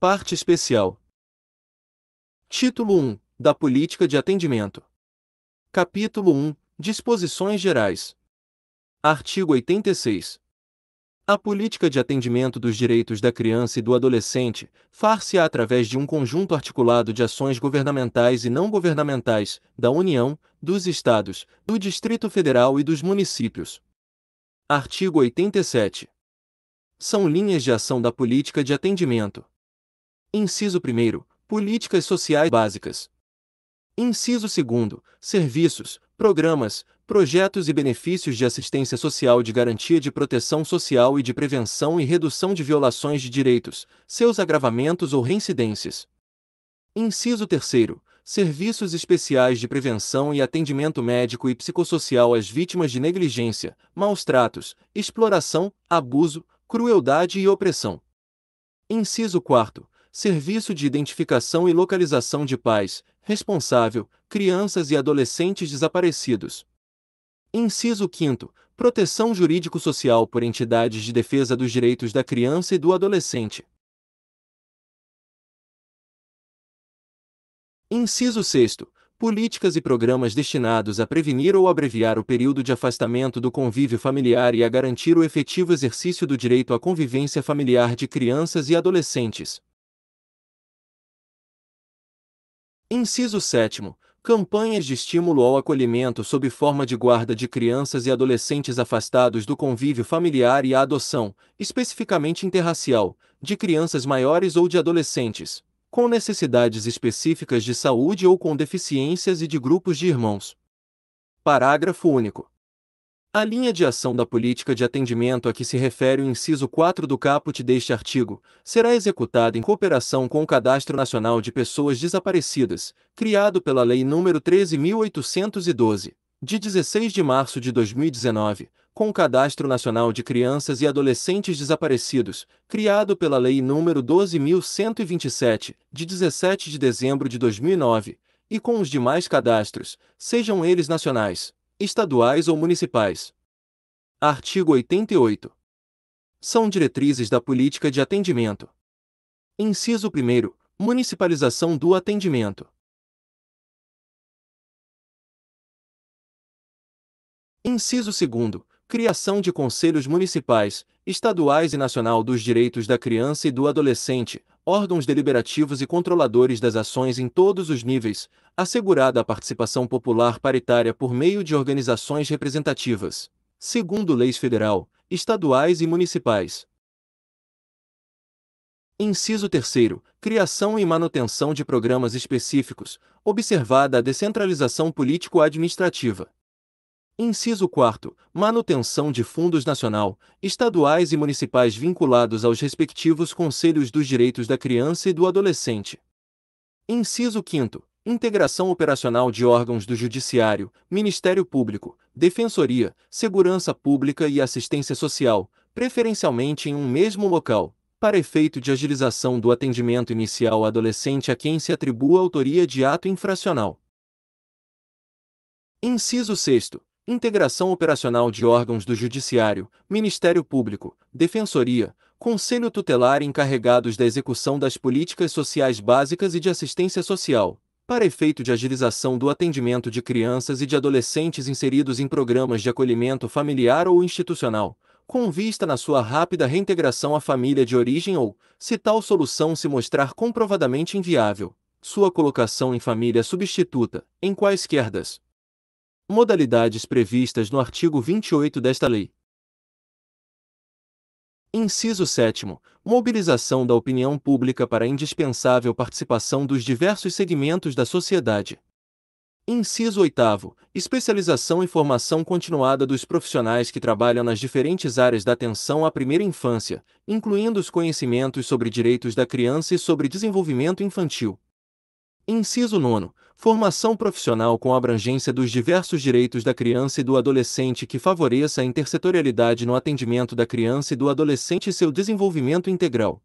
Parte especial. Título 1 da Política de Atendimento. Capítulo 1 Disposições Gerais. Artigo 86. A política de atendimento dos direitos da criança e do adolescente far-se-á através de um conjunto articulado de ações governamentais e não governamentais, da União, dos Estados, do Distrito Federal e dos municípios. Artigo 87. São linhas de ação da política de atendimento. Inciso 1. Políticas sociais básicas. Inciso 2. Serviços, programas, projetos e benefícios de assistência social de garantia de proteção social e de prevenção e redução de violações de direitos, seus agravamentos ou reincidências. Inciso 3. Serviços especiais de prevenção e atendimento médico e psicossocial às vítimas de negligência, maus tratos, exploração, abuso, crueldade e opressão. Inciso 4. Serviço de identificação e localização de pais, responsável, crianças e adolescentes desaparecidos. Inciso 5. Proteção jurídico-social por entidades de defesa dos direitos da criança e do adolescente. Inciso 6. Políticas e programas destinados a prevenir ou abreviar o período de afastamento do convívio familiar e a garantir o efetivo exercício do direito à convivência familiar de crianças e adolescentes. Inciso 7 campanhas de estímulo ao acolhimento sob forma de guarda de crianças e adolescentes afastados do convívio familiar e a adoção, especificamente interracial, de crianças maiores ou de adolescentes, com necessidades específicas de saúde ou com deficiências e de grupos de irmãos. Parágrafo único. A linha de ação da política de atendimento a que se refere o inciso 4 do caput deste artigo será executada em cooperação com o Cadastro Nacional de Pessoas Desaparecidas, criado pela Lei nº 13.812, de 16 de março de 2019, com o Cadastro Nacional de Crianças e Adolescentes Desaparecidos, criado pela Lei nº 12.127, de 17 de dezembro de 2009, e com os demais cadastros, sejam eles nacionais estaduais ou municipais. Artigo 88. São diretrizes da política de atendimento. Inciso 1. Municipalização do atendimento. Inciso 2. Criação de conselhos municipais, estaduais e nacional dos direitos da criança e do adolescente, órgãos deliberativos e controladores das ações em todos os níveis, assegurada a participação popular paritária por meio de organizações representativas, segundo leis federal, estaduais e municipais. Inciso 3. Criação e manutenção de programas específicos, observada a descentralização político-administrativa. Inciso 4. Manutenção de fundos nacional, estaduais e municipais vinculados aos respectivos Conselhos dos Direitos da Criança e do Adolescente. Inciso 5 integração operacional de órgãos do Judiciário, Ministério Público, Defensoria, Segurança Pública e Assistência Social, preferencialmente em um mesmo local, para efeito de agilização do atendimento inicial adolescente a quem se atribua autoria de ato infracional. Inciso 6. Integração operacional de órgãos do Judiciário, Ministério Público, Defensoria, Conselho Tutelar encarregados da execução das políticas sociais básicas e de assistência social, para efeito de agilização do atendimento de crianças e de adolescentes inseridos em programas de acolhimento familiar ou institucional, com vista na sua rápida reintegração à família de origem ou, se tal solução se mostrar comprovadamente inviável, sua colocação em família substituta, em quaisquer das modalidades previstas no artigo 28 desta lei. Inciso 7. Mobilização da opinião pública para a indispensável participação dos diversos segmentos da sociedade. Inciso 8. Especialização e formação continuada dos profissionais que trabalham nas diferentes áreas da atenção à primeira infância, incluindo os conhecimentos sobre direitos da criança e sobre desenvolvimento infantil. Inciso 9. Formação profissional com abrangência dos diversos direitos da criança e do adolescente que favoreça a intersetorialidade no atendimento da criança e do adolescente e seu desenvolvimento integral.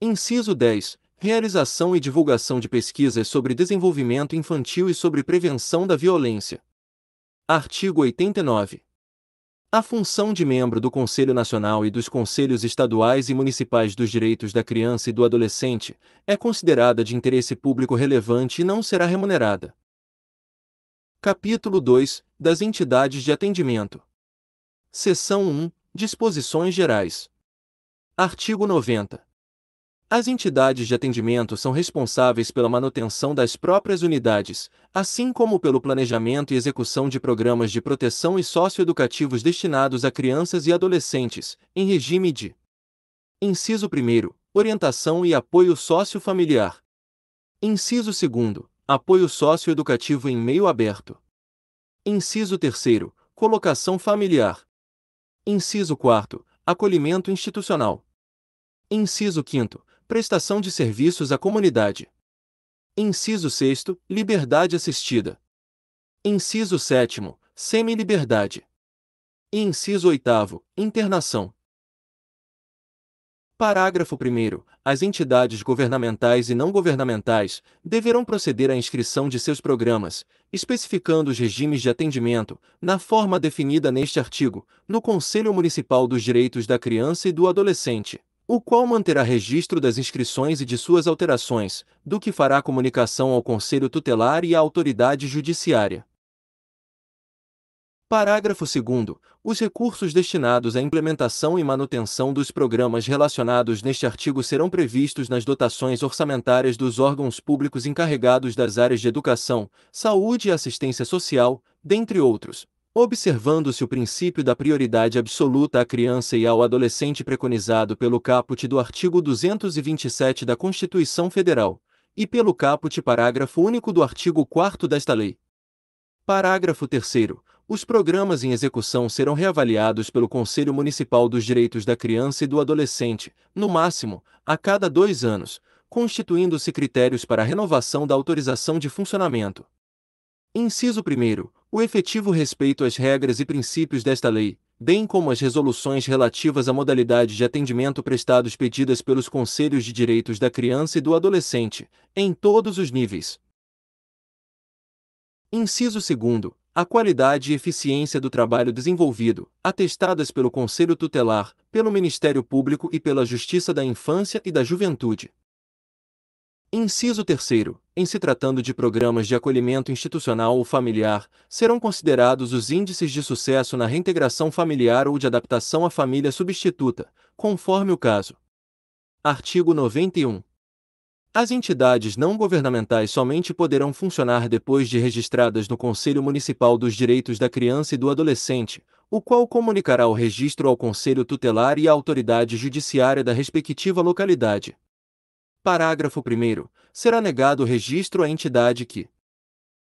Inciso 10. Realização e divulgação de pesquisas sobre desenvolvimento infantil e sobre prevenção da violência. Artigo 89. A função de membro do Conselho Nacional e dos Conselhos Estaduais e Municipais dos Direitos da Criança e do Adolescente é considerada de interesse público relevante e não será remunerada. Capítulo 2 Das Entidades de Atendimento. Seção 1 Disposições Gerais. Artigo 90. As entidades de atendimento são responsáveis pela manutenção das próprias unidades, assim como pelo planejamento e execução de programas de proteção e socioeducativos destinados a crianças e adolescentes, em regime de Inciso 1 Orientação e apoio sociofamiliar. Inciso 2 Apoio socioeducativo em meio aberto. Inciso 3 Colocação familiar. Inciso 4 Acolhimento institucional. Inciso 5 Prestação de serviços à comunidade. Inciso 6. Liberdade assistida. Inciso 7. Semi-liberdade. Inciso 8. Internação. Parágrafo 1. As entidades governamentais e não governamentais deverão proceder à inscrição de seus programas, especificando os regimes de atendimento, na forma definida neste artigo, no Conselho Municipal dos Direitos da Criança e do Adolescente o qual manterá registro das inscrições e de suas alterações, do que fará comunicação ao Conselho Tutelar e à autoridade judiciária. Parágrafo 2. Os recursos destinados à implementação e manutenção dos programas relacionados neste artigo serão previstos nas dotações orçamentárias dos órgãos públicos encarregados das áreas de educação, saúde e assistência social, dentre outros, observando-se o princípio da prioridade absoluta à criança e ao adolescente preconizado pelo caput do artigo 227 da Constituição Federal, e pelo caput parágrafo único do artigo 4 desta lei. Parágrafo 3 os programas em execução serão reavaliados pelo Conselho Municipal dos Direitos da Criança e do Adolescente, no máximo, a cada dois anos, constituindo-se critérios para a renovação da autorização de funcionamento. Inciso 1. O efetivo respeito às regras e princípios desta lei, bem como as resoluções relativas à modalidade de atendimento prestados pedidas pelos Conselhos de Direitos da Criança e do Adolescente, em todos os níveis. Inciso 2. A qualidade e eficiência do trabalho desenvolvido, atestadas pelo Conselho Tutelar, pelo Ministério Público e pela Justiça da Infância e da Juventude. Inciso 3. Em se tratando de programas de acolhimento institucional ou familiar, serão considerados os índices de sucesso na reintegração familiar ou de adaptação à família substituta, conforme o caso. Artigo 91. As entidades não governamentais somente poderão funcionar depois de registradas no Conselho Municipal dos Direitos da Criança e do Adolescente, o qual comunicará o registro ao Conselho Tutelar e à autoridade judiciária da respectiva localidade. Parágrafo 1. Será negado o registro à entidade que.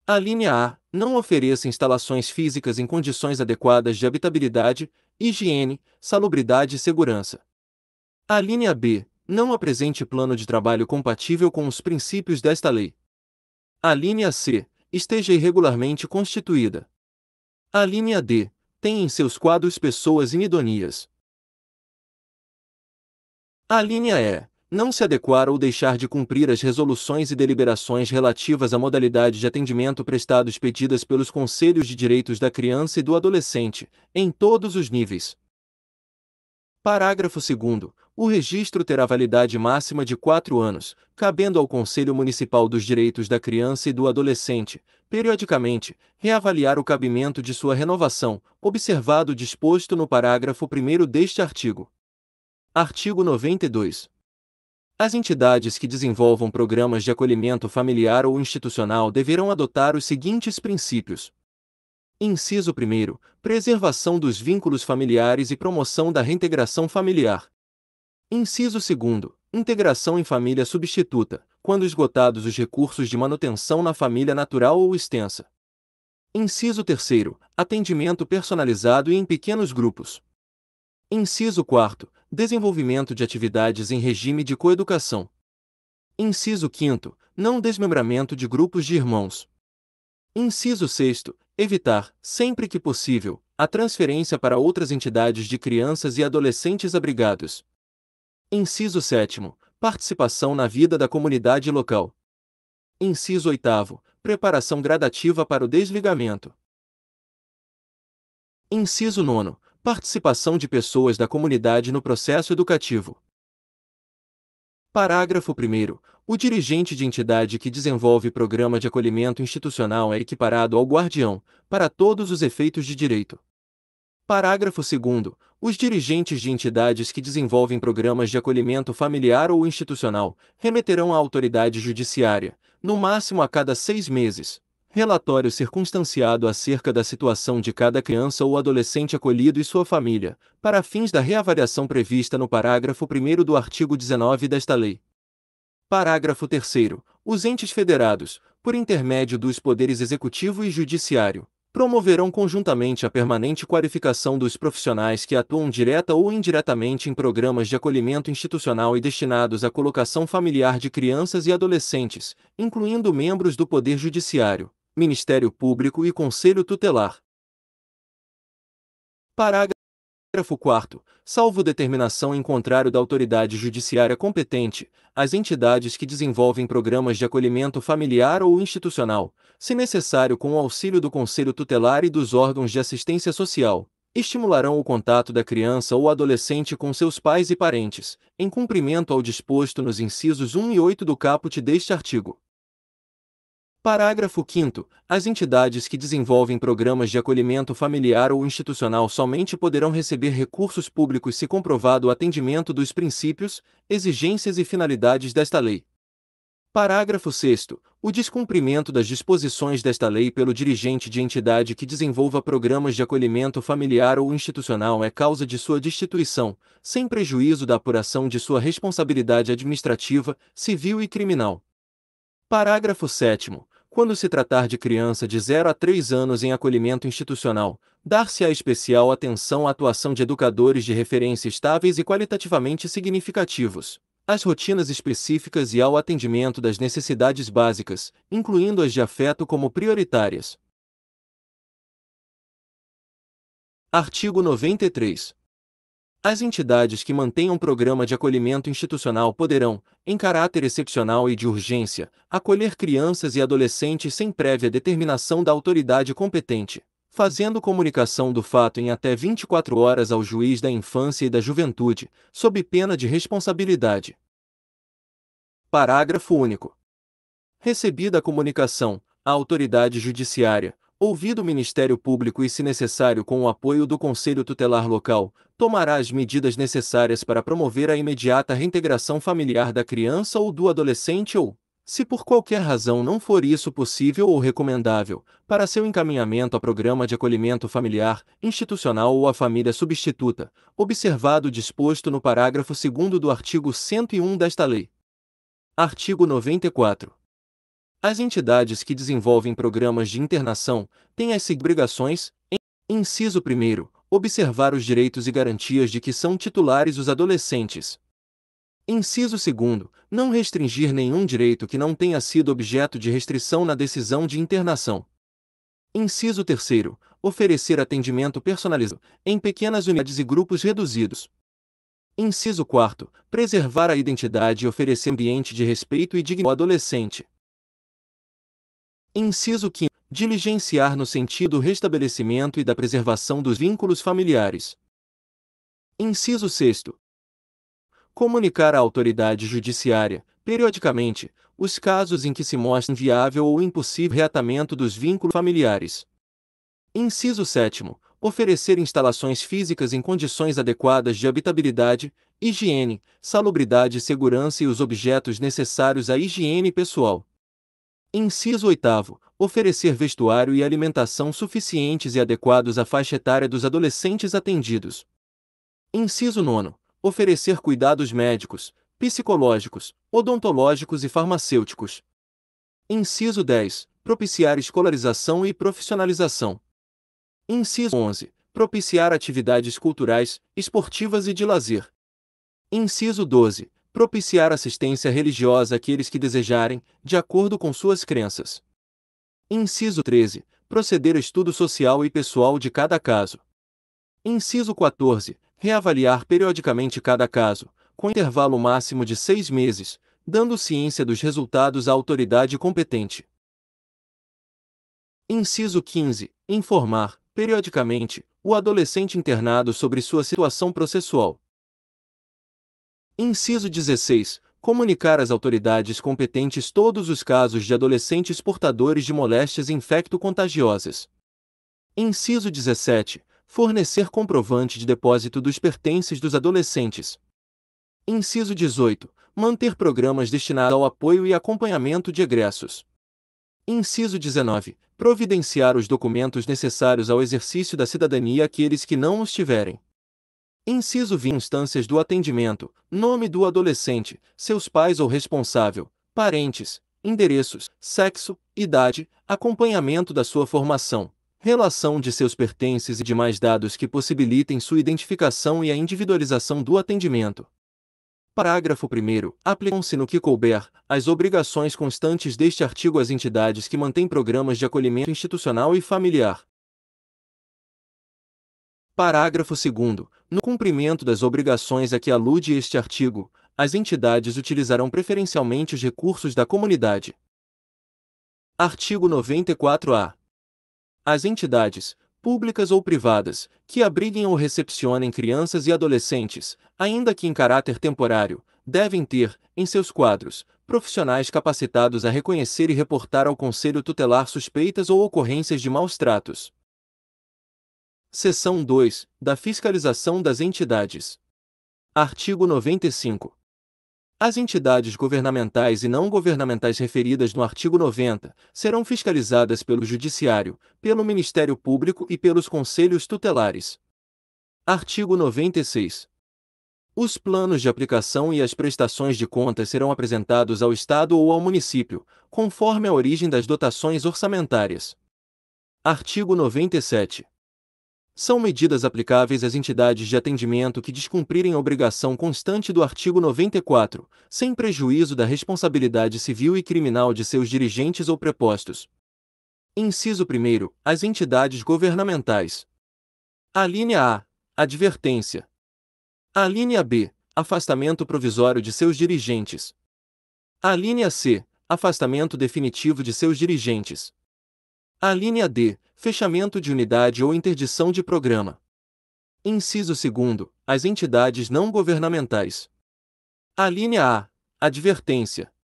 A linha A. Não ofereça instalações físicas em condições adequadas de habitabilidade, higiene, salubridade e segurança. A linha B. Não apresente plano de trabalho compatível com os princípios desta lei. A linha C. Esteja irregularmente constituída. A linha D. Tem em seus quadros pessoas inidôneas. A linha E não se adequar ou deixar de cumprir as resoluções e deliberações relativas à modalidade de atendimento prestados pedidas pelos Conselhos de Direitos da Criança e do Adolescente, em todos os níveis. Parágrafo 2. O registro terá validade máxima de quatro anos, cabendo ao Conselho Municipal dos Direitos da Criança e do Adolescente, periodicamente, reavaliar o cabimento de sua renovação, observado o disposto no parágrafo 1 deste artigo. Artigo 92. As entidades que desenvolvam programas de acolhimento familiar ou institucional deverão adotar os seguintes princípios. Inciso 1. Preservação dos vínculos familiares e promoção da reintegração familiar. Inciso 2. Integração em família substituta, quando esgotados os recursos de manutenção na família natural ou extensa. Inciso 3. Atendimento personalizado e em pequenos grupos. Inciso 4 Desenvolvimento de atividades em regime de coeducação. Inciso 5 Não desmembramento de grupos de irmãos. Inciso 6 Evitar, sempre que possível, a transferência para outras entidades de crianças e adolescentes abrigados. Inciso 7 Participação na vida da comunidade local. Inciso 8 Preparação gradativa para o desligamento. Inciso 9 Participação de pessoas da comunidade no processo educativo. Parágrafo 1. O dirigente de entidade que desenvolve programa de acolhimento institucional é equiparado ao guardião, para todos os efeitos de direito. Parágrafo 2. Os dirigentes de entidades que desenvolvem programas de acolhimento familiar ou institucional remeterão à autoridade judiciária, no máximo a cada seis meses, relatório circunstanciado acerca da situação de cada criança ou adolescente acolhido e sua família, para fins da reavaliação prevista no parágrafo 1 do artigo 19 desta lei. Parágrafo 3. Os entes federados, por intermédio dos poderes executivo e judiciário, promoverão conjuntamente a permanente qualificação dos profissionais que atuam direta ou indiretamente em programas de acolhimento institucional e destinados à colocação familiar de crianças e adolescentes, incluindo membros do Poder Judiciário, Ministério Público e Conselho Tutelar. Parágrafo 4. Salvo determinação em contrário da autoridade judiciária competente, as entidades que desenvolvem programas de acolhimento familiar ou institucional, se necessário com o auxílio do Conselho Tutelar e dos órgãos de assistência social, estimularão o contato da criança ou adolescente com seus pais e parentes, em cumprimento ao disposto nos incisos 1 e 8 do caput deste artigo. Parágrafo 5 As entidades que desenvolvem programas de acolhimento familiar ou institucional somente poderão receber recursos públicos se comprovado o atendimento dos princípios, exigências e finalidades desta lei. Parágrafo 6 O descumprimento das disposições desta lei pelo dirigente de entidade que desenvolva programas de acolhimento familiar ou institucional é causa de sua destituição, sem prejuízo da apuração de sua responsabilidade administrativa, civil e criminal. Parágrafo 7 quando se tratar de criança de 0 a 3 anos em acolhimento institucional, dar-se-á especial atenção à atuação de educadores de referência estáveis e qualitativamente significativos, às rotinas específicas e ao atendimento das necessidades básicas, incluindo as de afeto como prioritárias. Artigo 93. As entidades que mantenham programa de acolhimento institucional poderão, em caráter excepcional e de urgência, acolher crianças e adolescentes sem prévia determinação da autoridade competente, fazendo comunicação do fato em até 24 horas ao juiz da infância e da juventude, sob pena de responsabilidade. Parágrafo único. Recebida a comunicação, a autoridade judiciária, ouvido o Ministério Público e, se necessário, com o apoio do Conselho Tutelar Local, tomará as medidas necessárias para promover a imediata reintegração familiar da criança ou do adolescente ou, se por qualquer razão não for isso possível ou recomendável, para seu encaminhamento a programa de acolhimento familiar, institucional ou a família substituta, observado o disposto no parágrafo 2 do artigo 101 desta lei. Artigo 94. As entidades que desenvolvem programas de internação têm as obrigações, em inciso 1, observar os direitos e garantias de que são titulares os adolescentes. Inciso 2, não restringir nenhum direito que não tenha sido objeto de restrição na decisão de internação. Inciso 3, oferecer atendimento personalizado, em pequenas unidades e grupos reduzidos. Inciso 4, preservar a identidade e oferecer ambiente de respeito e dignidade ao adolescente. Inciso 5. Diligenciar no sentido do restabelecimento e da preservação dos vínculos familiares. Inciso 6. Comunicar à autoridade judiciária, periodicamente, os casos em que se mostra inviável ou impossível reatamento dos vínculos familiares. Inciso 7. Oferecer instalações físicas em condições adequadas de habitabilidade, higiene, salubridade e segurança e os objetos necessários à higiene pessoal. Inciso 8. Oferecer vestuário e alimentação suficientes e adequados à faixa etária dos adolescentes atendidos. Inciso 9. Oferecer cuidados médicos, psicológicos, odontológicos e farmacêuticos. Inciso 10. Propiciar escolarização e profissionalização. Inciso 11. Propiciar atividades culturais, esportivas e de lazer. Inciso 12 propiciar assistência religiosa àqueles que desejarem, de acordo com suas crenças. Inciso 13. Proceder ao estudo social e pessoal de cada caso. Inciso 14. Reavaliar periodicamente cada caso, com intervalo máximo de seis meses, dando ciência dos resultados à autoridade competente. Inciso 15. Informar, periodicamente, o adolescente internado sobre sua situação processual. Inciso 16. Comunicar às autoridades competentes todos os casos de adolescentes portadores de moléstias infecto-contagiosas. Inciso 17. Fornecer comprovante de depósito dos pertences dos adolescentes. Inciso 18. Manter programas destinados ao apoio e acompanhamento de egressos. Inciso 19. Providenciar os documentos necessários ao exercício da cidadania àqueles que não os tiverem. Inciso 20. Instâncias do atendimento, nome do adolescente, seus pais ou responsável, parentes, endereços, sexo, idade, acompanhamento da sua formação, relação de seus pertences e demais dados que possibilitem sua identificação e a individualização do atendimento. Parágrafo 1. Aplicam-se no que couber as obrigações constantes deste artigo às entidades que mantêm programas de acolhimento institucional e familiar. Parágrafo 2. No cumprimento das obrigações a que alude este artigo, as entidades utilizarão preferencialmente os recursos da comunidade. Artigo 94-A. As entidades, públicas ou privadas, que abriguem ou recepcionem crianças e adolescentes, ainda que em caráter temporário, devem ter, em seus quadros, profissionais capacitados a reconhecer e reportar ao Conselho Tutelar suspeitas ou ocorrências de maus tratos. Seção 2 da Fiscalização das Entidades. Artigo 95. As entidades governamentais e não governamentais referidas no artigo 90 serão fiscalizadas pelo Judiciário, pelo Ministério Público e pelos Conselhos Tutelares. Artigo 96. Os planos de aplicação e as prestações de contas serão apresentados ao Estado ou ao município, conforme a origem das dotações orçamentárias. Artigo 97. São medidas aplicáveis às entidades de atendimento que descumprirem a obrigação constante do artigo 94, sem prejuízo da responsabilidade civil e criminal de seus dirigentes ou prepostos. Inciso 1. As entidades governamentais. A linha A. Advertência. A linha B. Afastamento provisório de seus dirigentes. A linha C. Afastamento definitivo de seus dirigentes. A linha D fechamento de unidade ou interdição de programa. Inciso 2. As entidades não governamentais. A linha A. Advertência.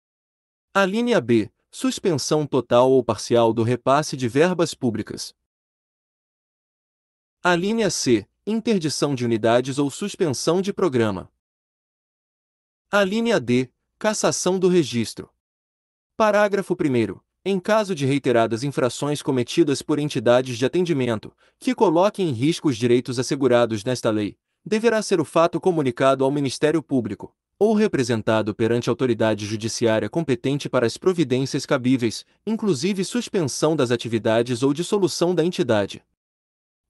A linha B. Suspensão total ou parcial do repasse de verbas públicas. A linha C. Interdição de unidades ou suspensão de programa. A linha D. Cassação do registro. Parágrafo 1. Em caso de reiteradas infrações cometidas por entidades de atendimento, que coloquem em risco os direitos assegurados nesta lei, deverá ser o fato comunicado ao Ministério Público, ou representado perante autoridade judiciária competente para as providências cabíveis, inclusive suspensão das atividades ou dissolução da entidade.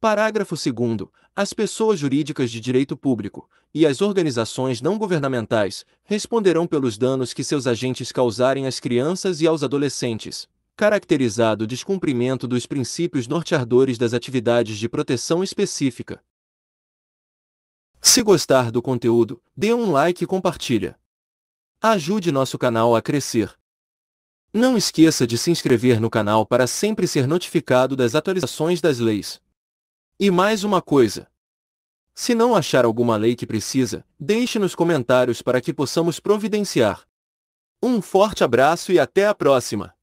Parágrafo 2. As pessoas jurídicas de direito público e as organizações não governamentais responderão pelos danos que seus agentes causarem às crianças e aos adolescentes, caracterizado o descumprimento dos princípios norteadores das atividades de proteção específica. Se gostar do conteúdo, dê um like e compartilha. Ajude nosso canal a crescer. Não esqueça de se inscrever no canal para sempre ser notificado das atualizações das leis. E mais uma coisa. Se não achar alguma lei que precisa, deixe nos comentários para que possamos providenciar. Um forte abraço e até a próxima!